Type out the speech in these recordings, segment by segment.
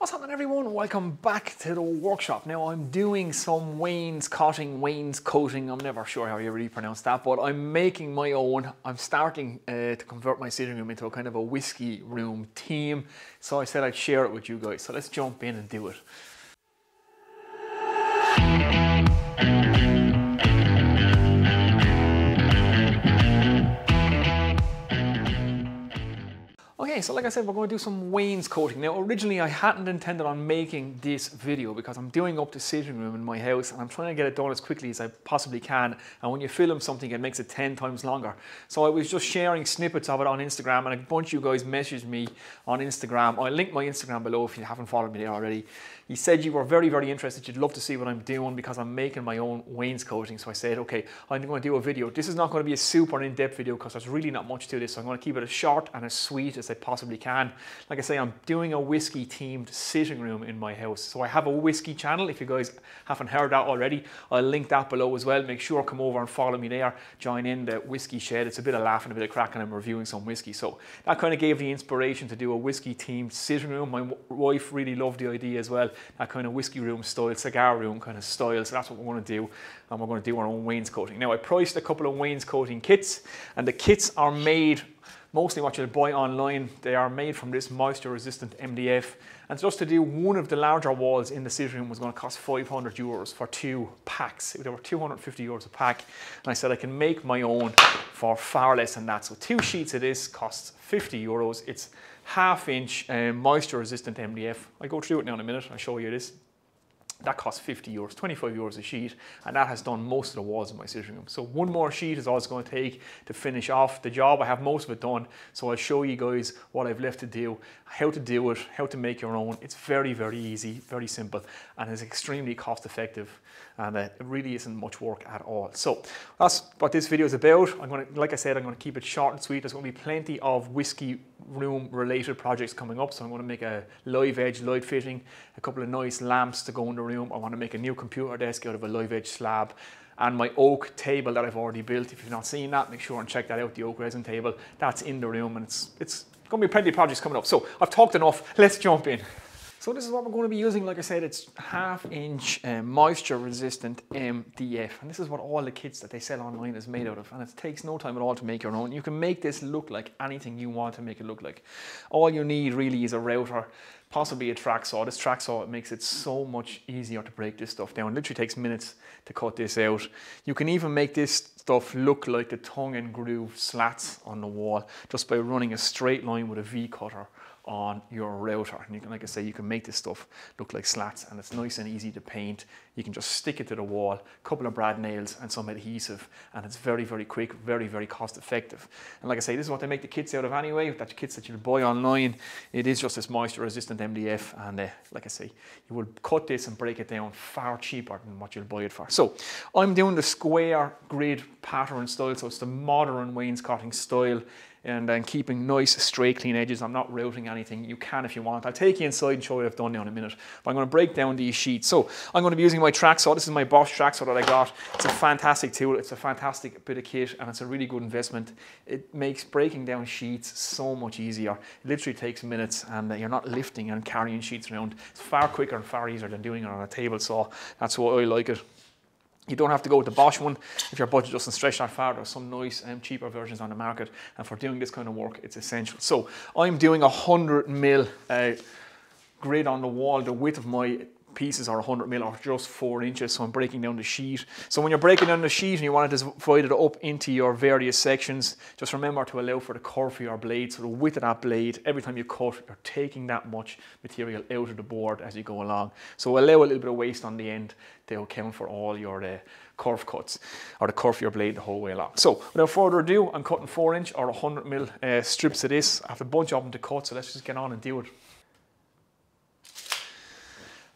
What's happening everyone? Welcome back to the workshop. Now I'm doing some wainscoting, wainscoting, I'm never sure how you really pronounce that, but I'm making my own. I'm starting uh, to convert my sitting room into a kind of a whiskey room theme. So I said I'd share it with you guys. So let's jump in and do it. Okay, so like I said, we're going to do some wainscoting. Now, originally I hadn't intended on making this video because I'm doing up the sitting room in my house and I'm trying to get it done as quickly as I possibly can. And when you film something, it makes it 10 times longer. So I was just sharing snippets of it on Instagram and a bunch of you guys messaged me on Instagram. I'll link my Instagram below if you haven't followed me there already. You said you were very, very interested. You'd love to see what I'm doing because I'm making my own wainscoting. So I said, okay, I'm going to do a video. This is not going to be a super in-depth video because there's really not much to this. So I'm going to keep it as short and as sweet as I possibly can. Like I say, I'm doing a whiskey themed sitting room in my house. So I have a whiskey channel. If you guys haven't heard that already, I'll link that below as well. Make sure come over and follow me there. Join in the whiskey shed. It's a bit of laughing, a bit of cracking. I'm reviewing some whiskey. So that kind of gave the inspiration to do a whiskey themed sitting room. My wife really loved the idea as well that kind of whiskey room style, cigar room kind of style. So that's what we're going to do. And we're going to do our own wainscoting. Now I priced a couple of wainscoting kits and the kits are made mostly what you'll buy online. They are made from this moisture resistant MDF. And just to do one of the larger walls in the sitting room was going to cost 500 euros for two packs. They were 250 euros a pack. And I said I can make my own for far less than that. So two sheets of this costs 50 euros. It's half inch um, moisture resistant MDF. I go through it now in a minute. I'll show you this that costs 50 euros, 25 euros a sheet, and that has done most of the walls in my sitting room. So one more sheet is all it's going to take to finish off the job. I have most of it done, so I'll show you guys what I've left to do, how to do it, how to make your own. It's very, very easy, very simple, and it's extremely cost effective, and it really isn't much work at all. So that's what this video is about. I'm going to, like I said, I'm going to keep it short and sweet. There's going to be plenty of whiskey room related projects coming up. So I'm going to make a live edge light fitting, a couple of nice lamps to go in the room. I want to make a new computer desk out of a live edge slab and my oak table that I've already built. If you've not seen that, make sure and check that out, the oak resin table. That's in the room and it's, it's going to be plenty of projects coming up. So I've talked enough, let's jump in. So this is what we're going to be using. Like I said, it's half inch um, moisture resistant MDF. And this is what all the kits that they sell online is made out of. And it takes no time at all to make your own. You can make this look like anything you want to make it look like. All you need really is a router, possibly a track saw. This track saw, it makes it so much easier to break this stuff down. It literally takes minutes to cut this out. You can even make this stuff look like the tongue and groove slats on the wall just by running a straight line with a V cutter on your router. And you can, like I say, you can make this stuff look like slats and it's nice and easy to paint. You can just stick it to the wall, a couple of brad nails and some adhesive and it's very, very quick, very, very cost effective. And like I say, this is what they make the kits out of anyway, that kits that you'll buy online. It is just this moisture resistant MDF and uh, like I say, you will cut this and break it down far cheaper than what you'll buy it for. So I'm doing the square grid pattern style, so it's the modern wainscoting style and then keeping nice straight clean edges. I'm not routing anything. You can if you want. I'll take you inside and show you what I've done now in a minute. But I'm going to break down these sheets. So I'm going to be using my track saw. This is my Bosch track saw that I got. It's a fantastic tool. It's a fantastic bit of kit and it's a really good investment. It makes breaking down sheets so much easier. It literally takes minutes and uh, you're not lifting and carrying sheets around. It's far quicker and far easier than doing it on a table saw. That's why I like it. You don't have to go with the Bosch one if your budget doesn't stretch that far. There's some nice and um, cheaper versions on the market. And for doing this kind of work, it's essential. So I'm doing a 100 mil uh, grid on the wall. The width of my pieces are 100 mil or just four inches. So I'm breaking down the sheet. So when you're breaking down the sheet and you want to divide it up into your various sections, just remember to allow for the kerf of your blade. So the width of that blade, every time you cut, you're taking that much material out of the board as you go along. So allow a little bit of waste on the end to account for all your uh, kerf cuts or the kerf of your blade the whole way along. So without further ado, I'm cutting four inch or 100 mil uh, strips of this. I have a bunch of them to cut, so let's just get on and do it.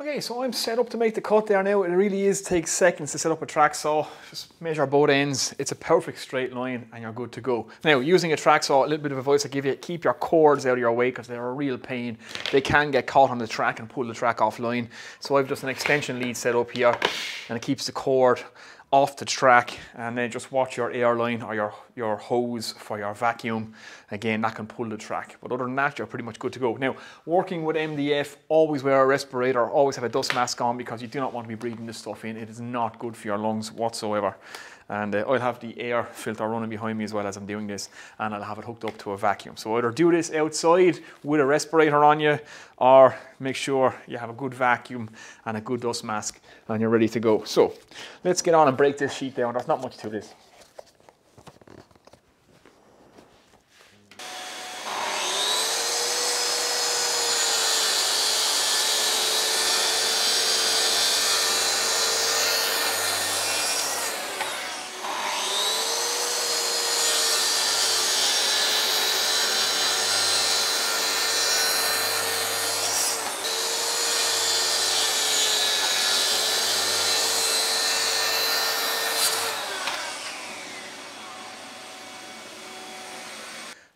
Okay, so I'm set up to make the cut there now. It really is takes seconds to set up a track saw. Just measure both ends. It's a perfect straight line and you're good to go. Now, using a track saw, a little bit of advice I give you, keep your cords out of your way because they're a real pain. They can get caught on the track and pull the track offline. So I've just an extension lead set up here and it keeps the cord off the track and then just watch your airline or your, your hose for your vacuum. Again, that can pull the track. But other than that, you're pretty much good to go. Now, working with MDF, always wear a respirator, always have a dust mask on because you do not want to be breathing this stuff in. It is not good for your lungs whatsoever. And uh, I'll have the air filter running behind me as well as I'm doing this, and I'll have it hooked up to a vacuum. So either do this outside with a respirator on you, or make sure you have a good vacuum and a good dust mask, and you're ready to go. So let's get on and break this sheet down. There's not much to this.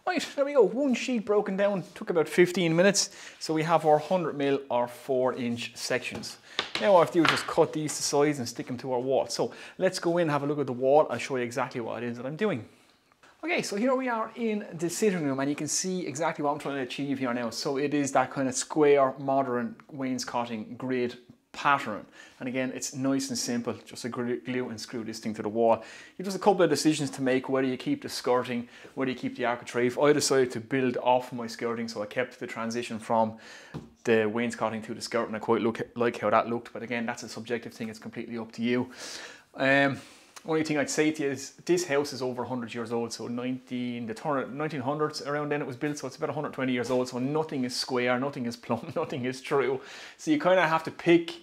Right, there we go. One sheet broken down, took about 15 minutes. So we have our 100 mil or four inch sections. Now what I have to do is just cut these to size and stick them to our wall. So let's go in, and have a look at the wall. I'll show you exactly what it is that I'm doing. Okay, so here we are in the sitting room and you can see exactly what I'm trying to achieve here now. So it is that kind of square, modern wainscoting grid pattern. And again, it's nice and simple, just a glue and screw this thing to the wall. You've just a couple of decisions to make, whether you keep the skirting, whether you keep the architrave. I decided to build off my skirting, so I kept the transition from the wainscoting to the skirting. I quite look, like how that looked, but again, that's a subjective thing, it's completely up to you. Um, only thing I'd say to you is this house is over 100 years old, so 19, the turn 1900s around then it was built, so it's about 120 years old. So nothing is square, nothing is plumb, nothing is true. So you kind of have to pick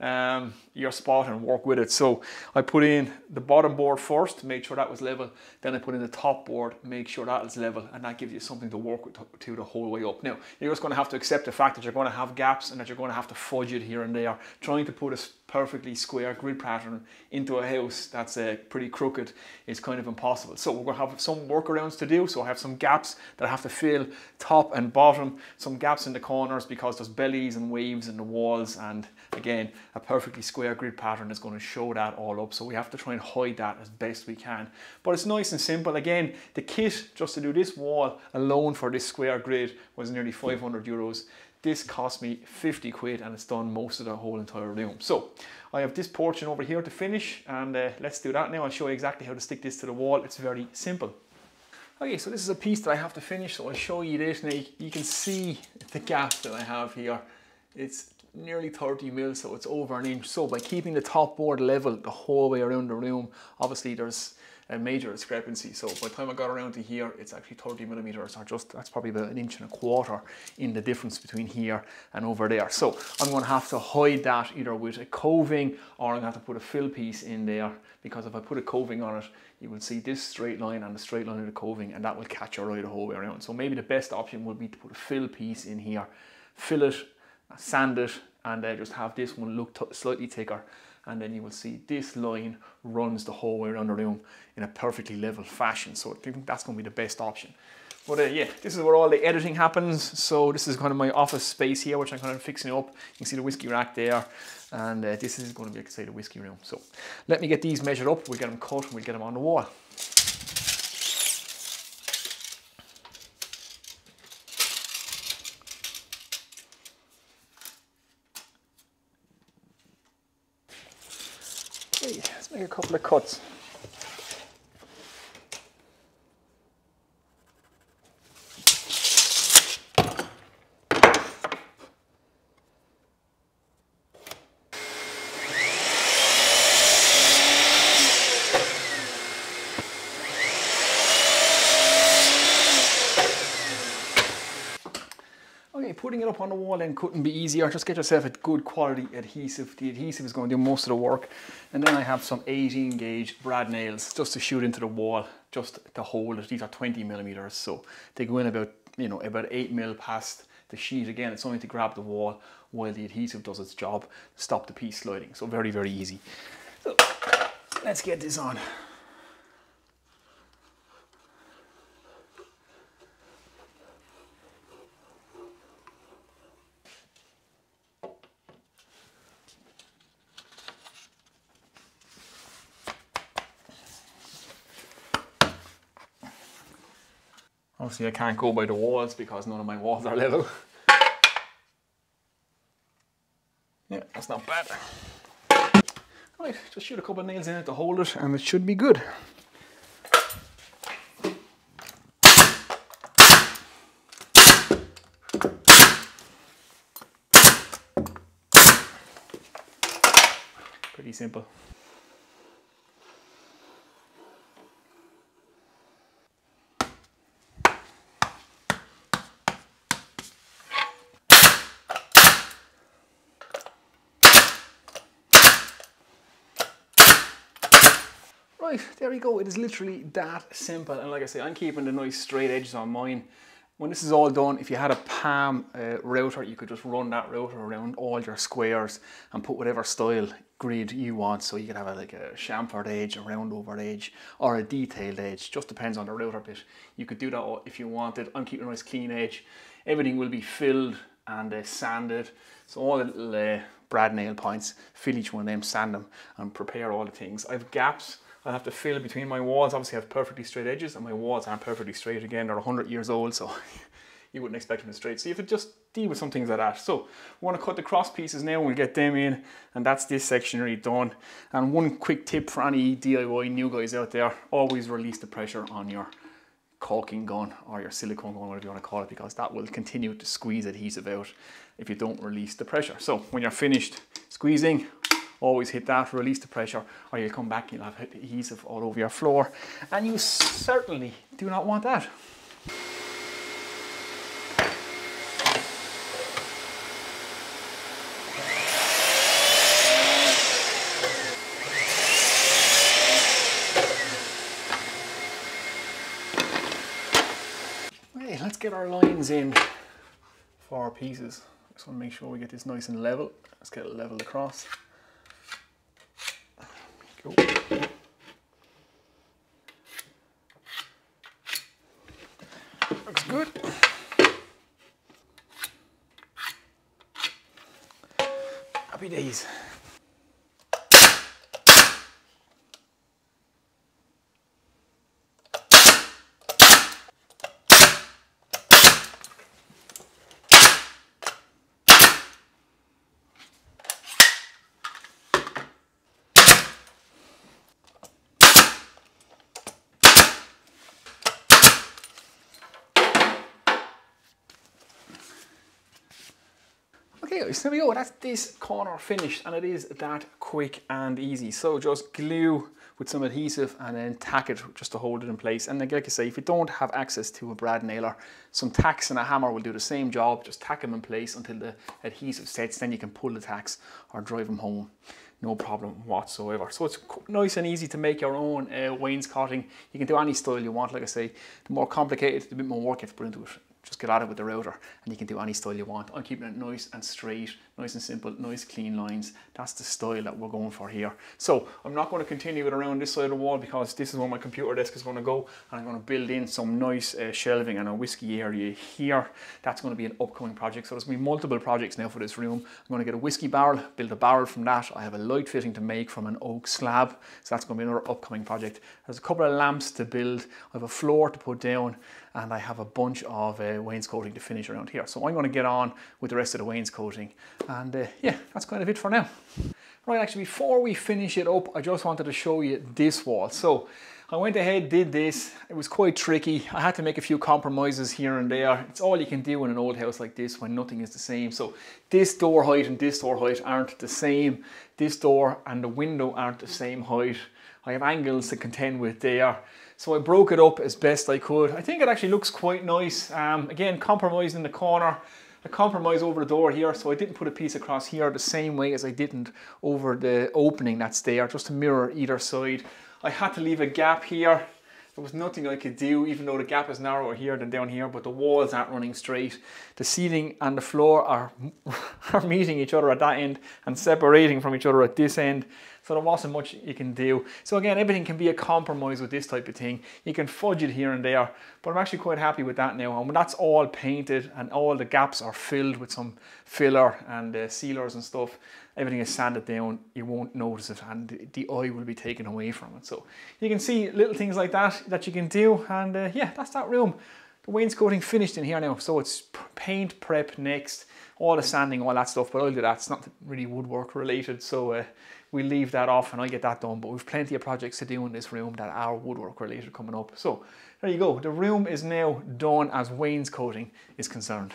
um, your spot and work with it. So I put in the bottom board first, make sure that was level. Then I put in the top board, make sure that is level, and that gives you something to work with to the whole way up. Now, you're just going to have to accept the fact that you're going to have gaps and that you're going to have to fudge it here and there. Trying to put a perfectly square grid pattern into a house that's uh, pretty crooked is kind of impossible. So we're going to have some workarounds to do. So I have some gaps that I have to fill top and bottom, some gaps in the corners because there's bellies and waves in the walls. And again, a perfectly square grid pattern is going to show that all up. So we have to try and hide that as best we can. But it's nice and simple. Again, the kit just to do this wall alone for this square grid was nearly 500 euros. This cost me 50 quid and it's done most of the whole entire room. So I have this portion over here to finish and uh, let's do that now. I'll show you exactly how to stick this to the wall. It's very simple. Okay, so this is a piece that I have to finish, so I'll show you this. Now you can see the gap that I have here. It's nearly 30 mil, so it's over an inch. So by keeping the top board level the whole way around the room, obviously there's a major discrepancy. So by the time I got around to here, it's actually 30 millimeters or just, that's probably about an inch and a quarter in the difference between here and over there. So I'm gonna have to hide that either with a coving or I'm gonna have to put a fill piece in there because if I put a coving on it, you will see this straight line and the straight line of the coving and that will catch your eye the whole way around. So maybe the best option would be to put a fill piece in here, fill it, sand it, and uh, just have this one look slightly thicker and then you will see this line runs the whole way around the room in a perfectly level fashion. So I think that's going to be the best option. But uh, yeah, this is where all the editing happens. So this is kind of my office space here, which I'm kind of fixing up. You can see the whiskey rack there. And uh, this is going to be, like I say, the whiskey room. So let me get these measured up. We'll get them cut and we'll get them on the wall. Okay, let's make a putting it up on the wall then couldn't be easier. Just get yourself a good quality adhesive. The adhesive is going to do most of the work. And then I have some 18 gauge brad nails just to shoot into the wall, just to hold it. These are 20 millimeters, so they go in about, you know, about eight mil past the sheet. Again, it's only to grab the wall while the adhesive does its job, stop the piece sliding. So very, very easy. So let's get this on. Obviously I can't go by the walls because none of my walls are level. Yeah, that's not bad. Right, just shoot a couple of nails in it to hold it and it should be good. Pretty simple. There we go. It is literally that simple. And like I say, I'm keeping the nice straight edges on mine. When this is all done, if you had a palm uh, router, you could just run that router around all your squares and put whatever style grid you want. So you could have a, like a chamfered edge, a round over edge, or a detailed edge. Just depends on the router bit. You could do that if you wanted. I'm keeping a nice clean edge. Everything will be filled and uh, sanded. So all the little uh, brad nail points, fill each one of them, sand them, and prepare all the things. I have gaps I'll have to fill between my walls. Obviously, I have perfectly straight edges, and my walls aren't perfectly straight again. They're 100 years old, so you wouldn't expect them to straight. So you have to just deal with some things like that. So we want to cut the cross pieces now, and we'll get them in, and that's this section already done. And one quick tip for any DIY new guys out there, always release the pressure on your caulking gun or your silicone gun, whatever you want to call it, because that will continue to squeeze adhesive out if you don't release the pressure. So when you're finished squeezing, always hit that, release the pressure, or you'll come back and you'll have adhesive all over your floor. And you certainly do not want that. Okay, let's get our lines in for our pieces. Just want to make sure we get this nice and level. Let's get it level across. Go. Looks good. Happy days. Okay, so there we go. That's this corner finished and it is that quick and easy. So just glue with some adhesive and then tack it just to hold it in place. And like I say, if you don't have access to a brad nailer, some tacks and a hammer will do the same job. Just tack them in place until the adhesive sets. Then you can pull the tacks or drive them home no problem whatsoever. So it's nice and easy to make your own uh, wainscoting. You can do any style you want, like I say. The more complicated, the bit more work you have to put into it just get at it with the router and you can do any style you want. I'm keeping it nice and straight, nice and simple, nice clean lines. That's the style that we're going for here. So I'm not going to continue it around this side of the wall because this is where my computer desk is going to go and I'm going to build in some nice uh, shelving and a whiskey area here. That's going to be an upcoming project. So there's going to be multiple projects now for this room. I'm going to get a whiskey barrel, build a barrel from that. I have a light fitting to make from an oak slab. So that's going to be another upcoming project. There's a couple of lamps to build. I have a floor to put down and I have a bunch of uh, wainscoting to finish around here. So I'm going to get on with the rest of the wainscoting and uh, yeah, that's kind of it for now. Right, actually before we finish it up, I just wanted to show you this wall. So I went ahead, did this. It was quite tricky. I had to make a few compromises here and there. It's all you can do in an old house like this when nothing is the same. So this door height and this door height aren't the same. This door and the window aren't the same height. I have angles to contend with there. So I broke it up as best I could. I think it actually looks quite nice. Um, again, compromising in the corner. I compromise over the door here, so I didn't put a piece across here the same way as I didn't over the opening that's there, just to mirror either side. I had to leave a gap here. There was nothing I could do, even though the gap is narrower here than down here, but the walls aren't running straight. The ceiling and the floor are, are meeting each other at that end and separating from each other at this end. So there wasn't much you can do. So again, everything can be a compromise with this type of thing. You can fudge it here and there, but I'm actually quite happy with that now. And when that's all painted and all the gaps are filled with some filler and uh, sealers and stuff, everything is sanded down, you won't notice it and the eye will be taken away from it. So you can see little things like that that you can do. And uh, yeah, that's that room. The wainscoting finished in here now, so it's paint prep next, all the sanding, all that stuff, but I'll do that. It's not really woodwork related, so uh, we leave that off and I get that done. But we've plenty of projects to do in this room that are woodwork related coming up. So there you go. The room is now done as wainscoting is concerned.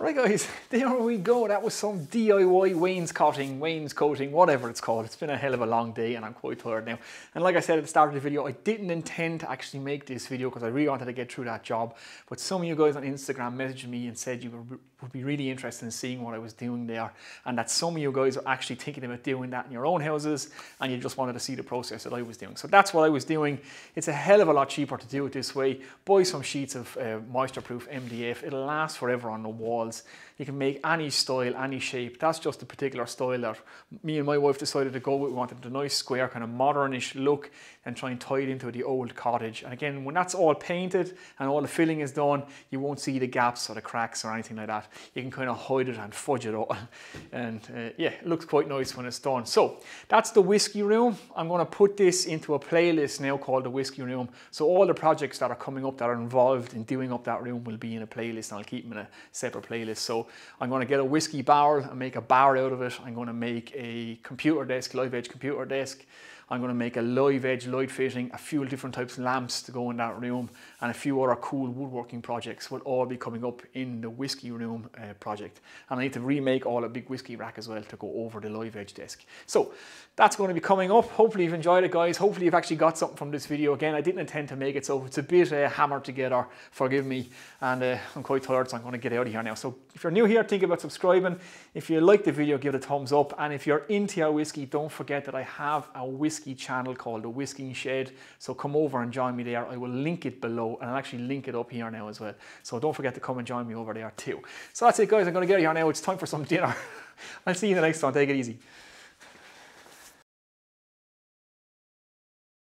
Right guys, there we go. That was some DIY wainscoting, wainscoting, whatever it's called. It's been a hell of a long day and I'm quite tired now. And like I said at the start of the video, I didn't intend to actually make this video because I really wanted to get through that job. But some of you guys on Instagram messaged me and said you would be really interested in seeing what I was doing there. And that some of you guys are actually thinking about doing that in your own houses and you just wanted to see the process that I was doing. So that's what I was doing. It's a hell of a lot cheaper to do it this way. Buy some sheets of uh, moisture-proof MDF. It'll last forever on the walls. You can make any style, any shape. That's just a particular style that me and my wife decided to go with. We wanted a nice square, kind of modernish look and try and tie it into the old cottage. And again, when that's all painted and all the filling is done, you won't see the gaps or the cracks or anything like that. You can kind of hide it and fudge it all. And uh, yeah, it looks quite nice when it's done. So that's the whiskey room. I'm gonna put this into a playlist now called the whiskey room. So all the projects that are coming up that are involved in doing up that room will be in a playlist and I'll keep them in a separate playlist. So I'm going to get a whiskey barrel and make a bar out of it. I'm going to make a computer desk, live edge computer desk. I'm going to make a live edge light fitting, a few different types of lamps to go in that room, and a few other cool woodworking projects will all be coming up in the whiskey room uh, project. And I need to remake all a big whiskey rack as well to go over the live edge desk. So that's going to be coming up. Hopefully you've enjoyed it guys. Hopefully you've actually got something from this video. Again, I didn't intend to make it, so it's a bit uh, hammered together. Forgive me. And uh, I'm quite tired, so I'm going to get out of here now. So if you're new here, think about subscribing. If you like the video, give it a thumbs up. And if you're into our whiskey, don't forget that I have a whiskey whiskey channel called The Whiskey Shed. So come over and join me there. I will link it below and I'll actually link it up here now as well. So don't forget to come and join me over there too. So that's it guys, I'm gonna get here now. It's time for some dinner. I'll see you in the next one. Take it easy.